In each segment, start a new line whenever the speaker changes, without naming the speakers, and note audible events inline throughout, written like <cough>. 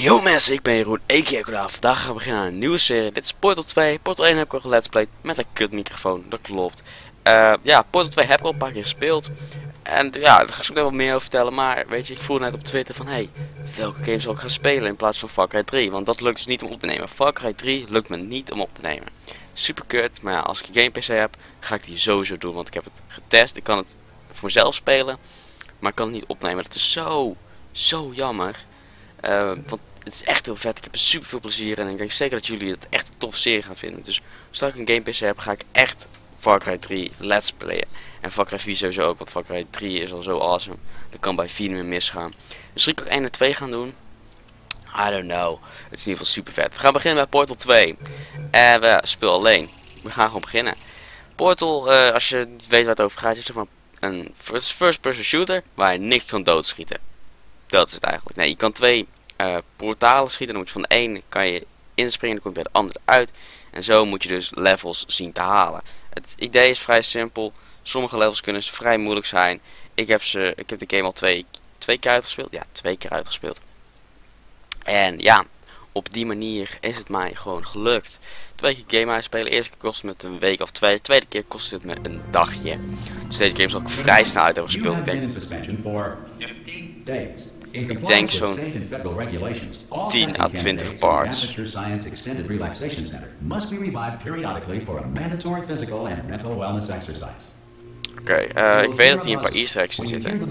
Yo mensen, ik ben Jeroen, a.k.a. Vandaag gaan we beginnen aan een nieuwe serie. Dit is Portal 2. Portal 1 heb ik al played met een kut microfoon, dat klopt. Uh, ja, Portal 2 heb ik al een paar keer gespeeld. En ja, daar ga ik zo wel meer over vertellen. Maar weet je, ik voel net op Twitter van... Hey, welke game zal ik gaan spelen in plaats van Far Cry 3? Want dat lukt dus niet om op te nemen. Far Cry 3 lukt me niet om op te nemen. Super kut, maar ja, als ik een game PC heb, ga ik die sowieso doen. Want ik heb het getest, ik kan het voor mezelf spelen. Maar ik kan het niet opnemen. Dat is zo, zo jammer. Uh, want het is echt heel vet. Ik heb er super veel plezier in. En ik denk zeker dat jullie het echt een tof serie gaan vinden. Dus als ik een game PC heb, ga ik echt Far Cry 3 let's playen. En Far Cry 4 sowieso ook. Want Far Cry 3 is al zo awesome. Dat kan bij 4 niet misgaan. Misschien kan ik 1 en 2 gaan doen. I don't know. Het is in ieder geval super vet. We gaan beginnen met Portal 2. En we spelen alleen. We gaan gewoon beginnen. Portal, uh, als je niet weet waar het over gaat, is zeg maar een first person shooter waar je niks kan doodschieten. Dat is het eigenlijk. Nee, je kan twee uh, portalen schieten. Dan moet je van de ene kan je inspringen, dan kom je bij de andere uit. En zo moet je dus levels zien te halen. Het idee is vrij simpel. Sommige levels kunnen vrij moeilijk zijn. Ik heb, ze, ik heb de game al twee, twee keer uitgespeeld. Ja, twee keer uitgespeeld. En ja, op die manier is het mij gewoon gelukt. Twee keer game uitspelen. Eerste keer kost het met een week of twee. Tweede keer kost het met een dagje. Dus deze game zal ik vrij snel uit hebben gespeeld. Ik denk. Ik denk zo'n 10 à 20 parts. Oké, okay, uh, ik weet dat hier een paar easter eggs in zitten.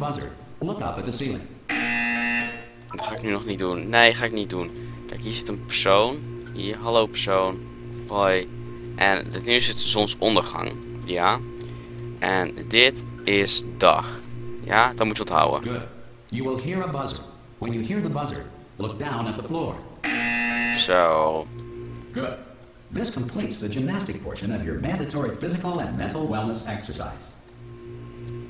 Dat ga ik nu nog niet doen. Nee, ga ik niet doen. Kijk, hier zit een persoon. Hier, hallo persoon. Hoi. En nu is het zonsondergang. Ja. En dit is dag. Ja, dat moet je onthouden. You will hear a buzzer. When you hear the buzzer, look down at the floor. So. Good. This completes the gymnastic portion of your mandatory physical and mental wellness exercise.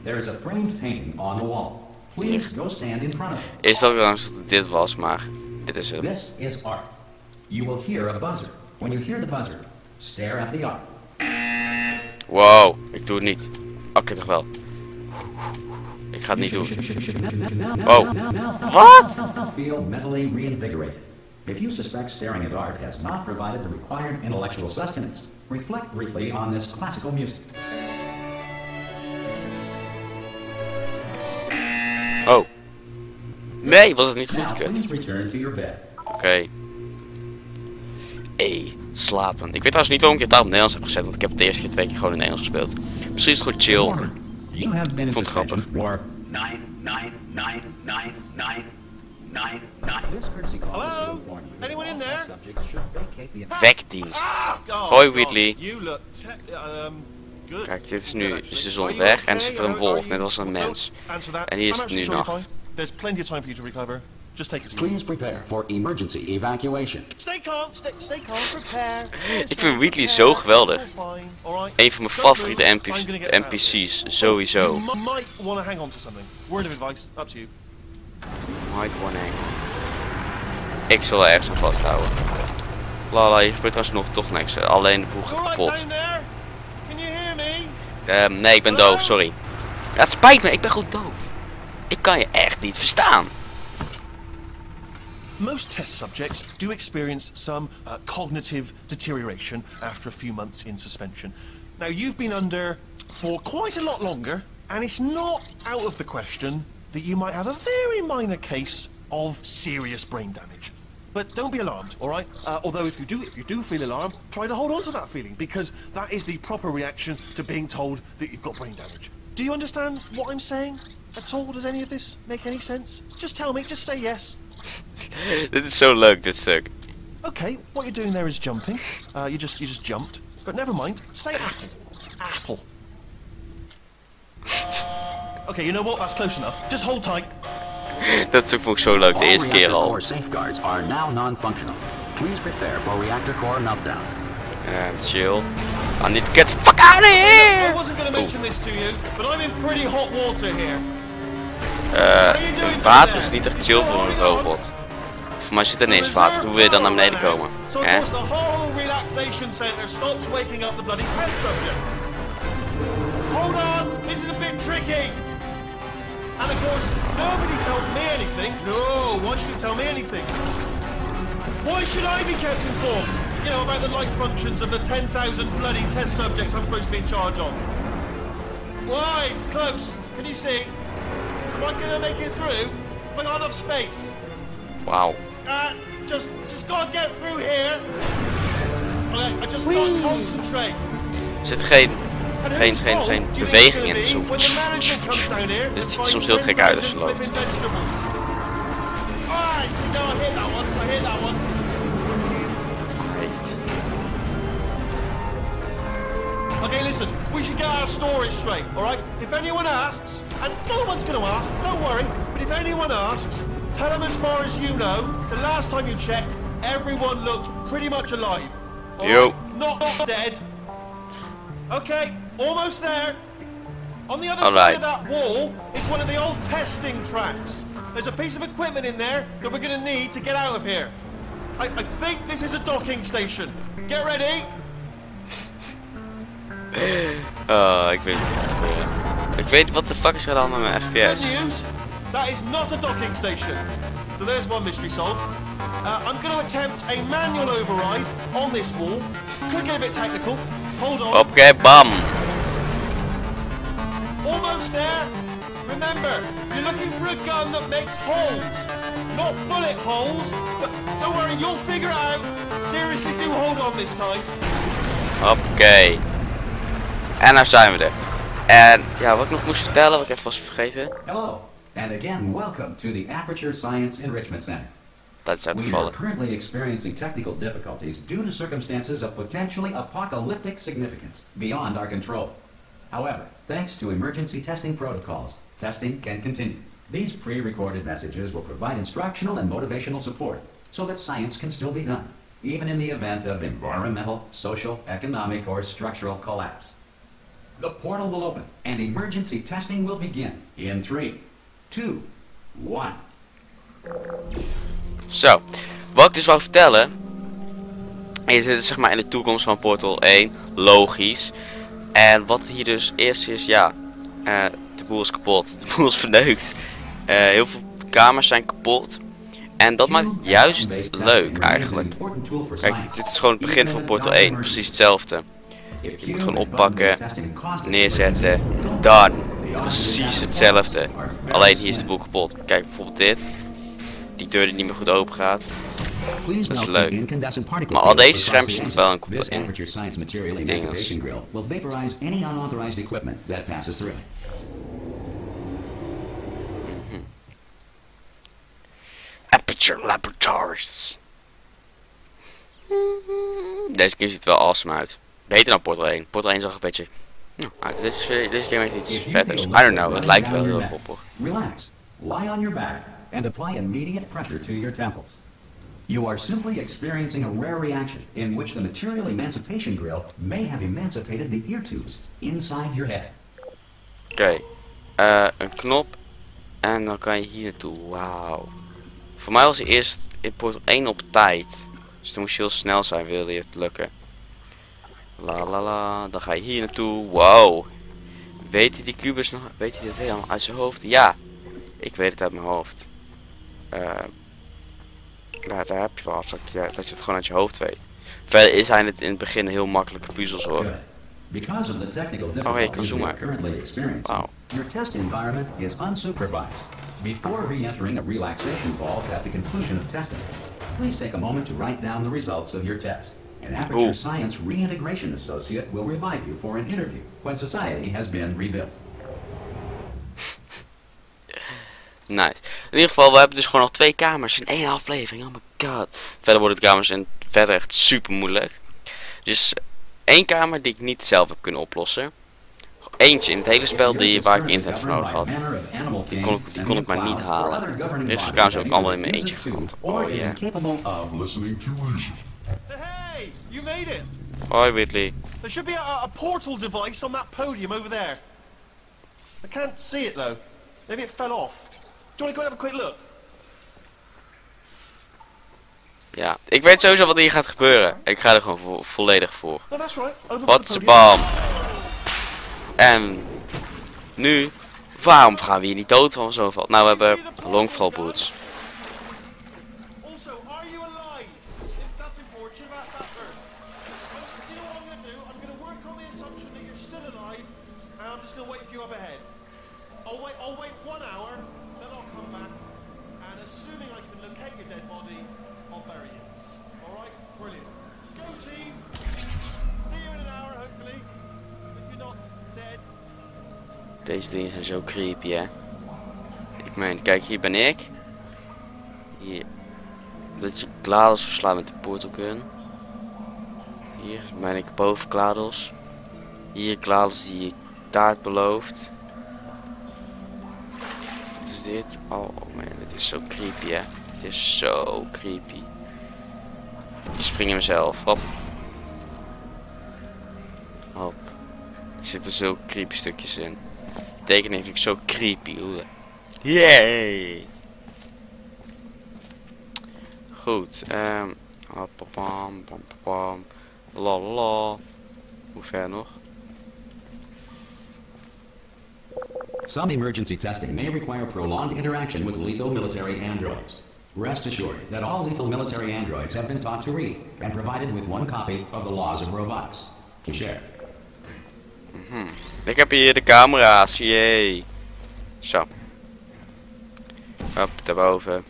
There is a framed painting on the wall. Please go stand in front of it. Eerst dacht ik dat dit was, maar dit is het. This is art. You will hear a buzzer. When you hear the buzzer, stare at the art. Wow, ik doe het niet. Oké, okay, toch wel. Ik ga het niet doen. Oh. Wat? If you suspect staring at art has not provided the required intellectual sustenance, reflect briefly on this classical music. Oh. Nee, was het niet goed, kut. Oké. Okay. E, slapen. Ik weet trouwens niet waarom ik het daar op Nederlands heb gezet, want ik heb het de eerste keer twee keer gewoon in Nederlands gespeeld. Misschien is het gewoon chill. You have been in grappig. For nine, nine, nine, nine, nine, nine, nine. Hello? Anyone in there? Wekdienst. Hoi Whitley. Um, Kijk, dit is nu is de zon weg en zit er een wolf, net als een mens. En hier is het nu nacht. There's plenty of time for you to recover. Just take it Please prepare for emergency evacuation. Stay calm, stay, stay calm, prepare. Ik vind Wheatley zo geweldig. Een van mijn favoriete NPC's, sowieso. Might want to hang on to something. Word of advice, up to you. Might want hang Ik zal er ergens aan vasthouden. Lala, je gebeurt trouwens nog toch niks. Alleen de boel gaat kapot. Um, nee, ik ben doof, sorry. Ja, het spijt me, ik ben gewoon doof. Ik kan je echt niet verstaan. Most test subjects do experience some uh, cognitive deterioration after a few months in suspension. Now, you've been under for quite a lot longer, and it's not out of the question that you might have a very minor case of serious brain damage. But don't be alarmed, all right? Uh, although if you do, if you do feel alarmed, try to hold on to that feeling because that is the proper reaction to being told that you've got brain damage. Do you understand what I'm saying at all? Does any of this make any sense? Just tell me. Just say yes. This is so leuk, dit stuk. Okay, what you're doing there is jumping. Uh, you just you just jumped. But never mind. Say apple. Apple. Okay, you know what? That's close enough. Just hold tight. Dat is ook zo leuk, de eerste keer al. safeguards are now non-functional. Please prepare for reactor core meltdown. And chill. I need to get the fuck out of here! I wasn't gonna mention this to you, but I'm in pretty hot water here. Uh, water is niet echt chill voor een robot. Voor mij zit er ineens water. Hoe wil je dan naar beneden komen? Hè? Hold on, this is a bit tricky. And of course, nobody tells me anything. No, why should you tell me anything?
Why should I be kept informed? You know, about the life functions of the 10,000 bloody test subjects I'm supposed to be in charge of. Why? It's close. Can you see? Am I gonna make it through? Have I got enough space?
Wauw.
Uh, just, just gotta get through here. Okay, I just gotta concentrate.
Er zit geen, geen, geen, geen beweging in. Het is
gonna
zo...
be when the management comes down here
Dus het ziet soms heel gek uit als je
10,000
loopt.
one. Okay, listen, we should get our story straight, alright? If anyone asks, and no one's gonna ask, don't worry, but if anyone asks, tell them as far as you know, the last time you checked, everyone looked pretty much alive. all
Yo.
right? Not, not dead. Okay, almost there. On the other
All
side
right.
of that wall is one of the old testing tracks. There's a piece of equipment in there that we're gonna need to get out of here. I, I think this is a docking station. Get ready. <laughs>
Oh, ik weet het niet. Ik weet wat de fuck is er dan met mijn FPS.
that is not a docking station. So there's one mystery solved. Uh, I'm going to attempt a manual override on this wall. Could get a bit technical. Hold on.
Oké, bam.
Almost there. Remember, you're looking for a gun that makes holes. Not bullet holes, but don't worry, you'll figure it out. Seriously, do hold on this time.
Oké. En nou zijn we er. En ja, wat ik nog moest vertellen, wat ik even was vergeten.
Hello, and again, welcome to the Aperture Science Enrichment Center.
Dat is
We are currently experiencing technical difficulties due to circumstances of potentially apocalyptic significance beyond our control. However, thanks to emergency testing protocols, testing can continue. These pre-recorded messages will provide instructional and motivational support so that science can still be done, even in the event of environmental, social, economic, or structural collapse. The portal will open and emergency testing will begin in three, two, one.
Zo, wat ik dus wou vertellen. Je zit dus zeg maar in de toekomst van Portal 1, logisch. En wat hier dus eerst is, ja, eh, de boel is kapot, <laughs> de boel is verneukt. Eh, heel veel kamers zijn kapot. En dat maakt het juist leuk eigenlijk. Kijk, dit is gewoon het begin van Portal 1, precies hetzelfde.
Je
moet gewoon oppakken, Neerzetten, dan precies hetzelfde. Alleen hier is de boel kapot. Kijk bijvoorbeeld dit. Die deur die niet meer goed open gaat.
Dat
is leuk. Maar al deze schermpjes nog wel een
Aperture that passes through.
Aperture Laboratories. Deze game ziet er wel awesome uit. Beter dan Portal 1. Portal 1 zag een beetje... Nou, deze, deze game heeft iets vetters. I don't know, het lijkt wel heel hoor.
Relax, lie on your back, and apply immediate pressure to your temples. You are simply experiencing a rare reaction in which the Material Emancipation Grill may have emancipated the ear tubes inside your head.
Oké. Eh, een knop. En dan kan je hier naartoe. Wauw. Voor mij was hij eerst in Portal 1 op tijd. Dus dan moest je heel snel zijn, wilde je het lukken. La la la. Dan ga je hier naartoe. Wow. Weet hij die kubus nog? Weet hij dit helemaal uit zijn hoofd? Ja. Ik weet het uit mijn hoofd. Eh. ja, daar heb je wel. Dat je, dat je het gewoon uit je hoofd weet. Verder zijn het in het begin heel makkelijke puzzels hoor.
Because of the technical
Oh, hey,
currently experiencing,
Wow.
your test environment is unsupervised. Before re-entering a relaxation vault at the conclusion of testing, please take a moment to write down the results of your test. An Aperture
Ooh.
Science Reintegration Associate will revive you for an interview when society has been rebuilt. <laughs>
Nice. In ieder geval, we hebben dus gewoon nog twee kamers in één aflevering. Oh my god. Verder worden de kamers en verder echt super moeilijk. Dus één kamer die ik niet zelf heb kunnen oplossen. Eentje in het hele spel die, waar ik internet voor nodig had.
Die
kon ik- die kon ik maar niet halen. De rest van de kamers heb ik allemaal in mijn eentje gehad. Oh, yeah.
Hey, you made it.
Hoi Whitley.
There should be a, a portal device on that podium over there. I can't see it though. Maybe it fell off. Do you want to go and have a quick look?
Ja, ik weet sowieso wat hier gaat gebeuren. Ik ga er gewoon vo- volledig voor.
No, that's right. Over by
Wat bam. En nu, waarom gaan we hier niet dood van zoveel? Nou, we hebben longfall boots.
past that first. But do you know what I'm going to do? I'm going to work on the assumption that you're still alive, and I'm just going to wait for you up ahead. I'll wait, I'll wait one hour, then I'll come back, and assuming I can locate your dead body, I'll bury you. Alright? Brilliant. Go team! See you in an hour, hopefully. If you're not dead.
Deze dingen zijn zo creepy, hè? Ik meen, kijk, hier ben ik. Hier. Dat je klaar is verslaan met de poort op. Hier ben ik boven Glados. Hier Glados die taart belooft. Wat is dit? Oh, oh man, dit is zo creepy, hè. Dit is zo creepy. Ik spring in mezelf. Hop. Hop. Er zitten zo creepy stukjes in. Tekening vind ik zo creepy. Yay! Goed, ehm. Pam, pam, pam. La la la. Hoe ver nog?
Some emergency testing may require prolonged interaction with lethal military androids. Rest assured that all lethal military androids have been taught to read and provided with one copy of the laws of robotics to share.
Ik heb hier de camera's, jee. Zo. Hop, daarboven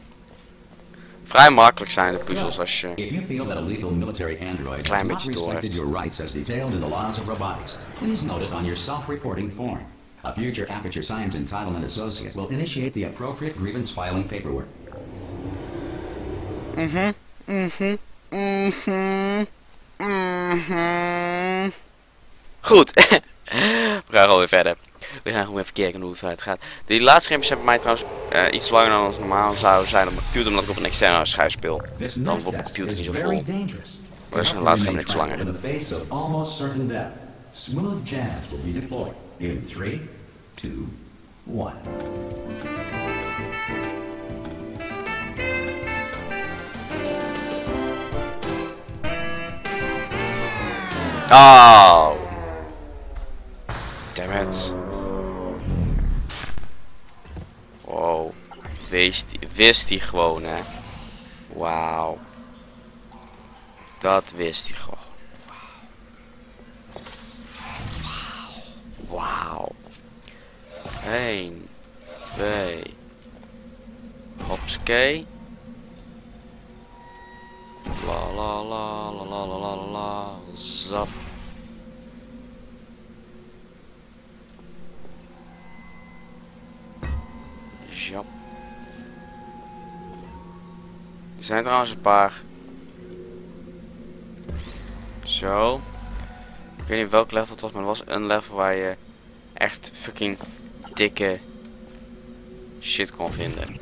vrij makkelijk zijn de puzzels als je
een
klein beetje door hebt.
A future Aperture Science Entitlement Associate will initiate the appropriate grievance filing paperwork. Mhm, mhm, mhm, mhm.
Goed, <laughs> we gaan alweer verder. We gaan gewoon even kijken hoe het gaat. Die laatste schermpjes hebben mij trouwens uh, iets langer dan normaal zouden zijn op mijn computer. Omdat ik op een externe schuif speel. Dan wordt de computer niet zo vol. Maar zijn
de
laatste scherm iets langer. Ah. wist, wist hij gewoon, hè. Wauw. Dat wist hij gewoon. Wauw. 1, 2. Hopskee. La la la la la la la la. Zap. Er zijn trouwens een paar. Zo. Ik weet niet welk level het was, maar er was een level waar je echt fucking dikke shit kon vinden.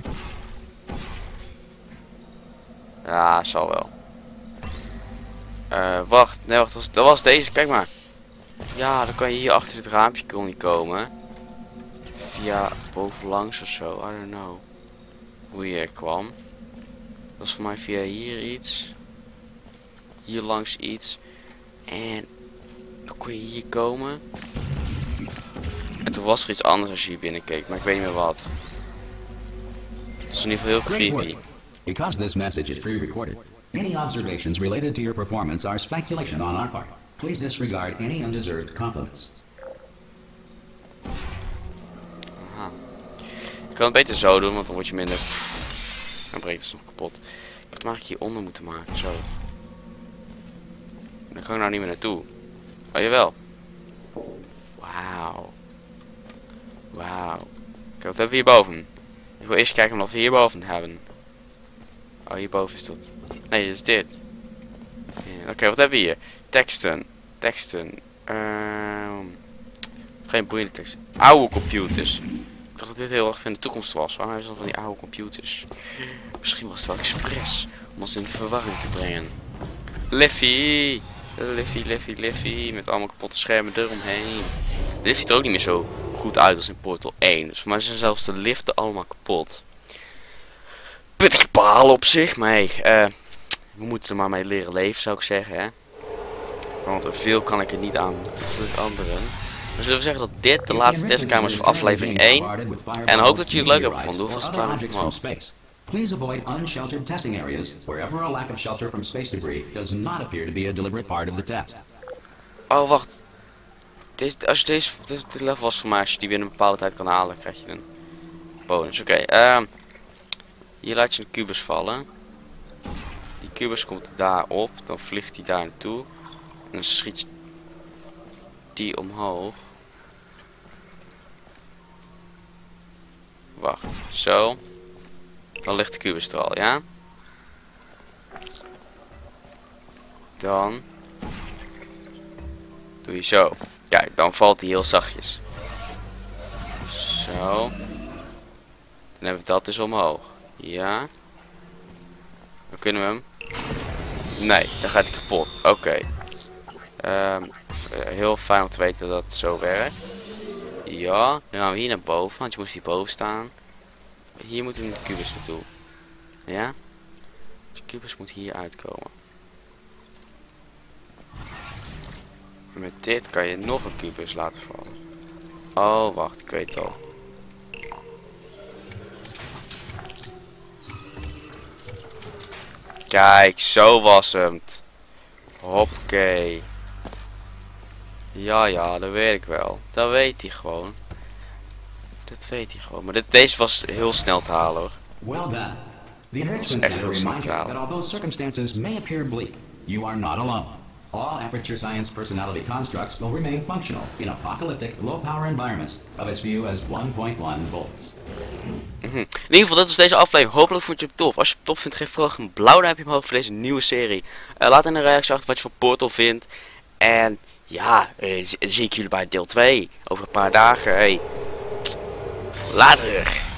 Ja, zal wel. Eh, wacht, nee, wacht, dat was, deze, kijk maar. Ja, dan kan je hier achter dit raampje kon niet komen. Via bovenlangs of zo, I don't know. Hoe je kwam. Dat was voor mij via hier iets. Hier langs iets. En dan kon je hier komen. En toen was er iets anders als je hier binnenkeek, maar ik weet niet meer wat. Het is in ieder geval heel creepy.
Because this message is pre-recorded, any observations related to your performance are speculation on our part. Please disregard any undeserved compliments.
Ik kan het beter zo doen, want dan word je minder... Dan breekt het nog kapot. Ik had eigenlijk hieronder moeten maken, zo. Dan kan ik nou niet meer naartoe. Oh, jawel. Wauw. Wauw. Kijk, wat hebben we hierboven? Ik wil eerst kijken wat we hierboven hebben. Oh, hierboven is dat. Nee, dat is dit. Oké, wat hebben we hier? Teksten. Teksten. Ehm geen boeiende teksten. Oude computers. Dat dit heel erg in de toekomst was. Waarom hebben ze dan van die oude computers? Misschien was het wel expres om ons in verwarring te brengen. Liffy! Liffy, Liffy, Liffy. Met allemaal kapotte schermen eromheen. Dit ziet er ook niet meer zo goed uit als in Portal 1. Dus voor mij zijn zelfs de liften allemaal kapot. Pittig paal op zich, maar hey, eh, we moeten er maar mee leren leven zou ik zeggen. Hè? Want veel kan ik er niet aan veranderen. Dus zullen we zeggen dat dit de laatste testkamer is van aflevering 1. En hoop dat jullie het leuk hebben gevonden. Hoeveel
Other
sparen
objects from space. Please avoid unsheltered testing areas wherever a lack of shelter from space debris does not appear to be a deliberate part of the test.
Oh, wacht. Deze, als je deze, dit level was voor mij, als je die binnen een bepaalde tijd kan halen, krijg je een bonus. Oké, ehm, hier laat je een kubus vallen. Die kubus komt daarop, dan vliegt hij daar naartoe. En dan schiet je die omhoog. Wacht, zo. Dan ligt de kubus er al, ja? Dan doe je zo. Kijk, dan valt hij heel zachtjes. Zo. Dan hebben we dat dus omhoog. Ja. Dan kunnen we hem. Nee, dan gaat hij kapot. Oké. Ehm, heel fijn om te weten dat het zo werkt. Ja, dan gaan we hier naar boven, want je moest hier boven staan. Hier moet een kubus naartoe. Ja? De kubus moet hier uitkomen. En met dit kan je nog een kubus laten vallen. Oh, wacht, ik weet het al. Kijk, zo was het. Hoppakee. Ja, ja, dat weet ik wel. Dat weet hij gewoon. Dat weet hij gewoon. Maar dit, deze was heel snel te halen hoor.
Well done. The
heel
reminds you
centraal.
that although circumstances may appear bleak, you are not alone. All Aperture Science personality constructs will remain functional in apocalyptic, low-power environments of as few as 1.1 volts.
In ieder geval, dat is deze aflevering. Hopelijk vond je hem tof. Als je hem tof vindt, geef vooral een blauw duimpje omhoog voor deze nieuwe serie. Eh, laat in de reactie achter wat je van Portal vindt. En ja, zie zie ik jullie bij deel 2. Over een paar dagen. Hey. Later.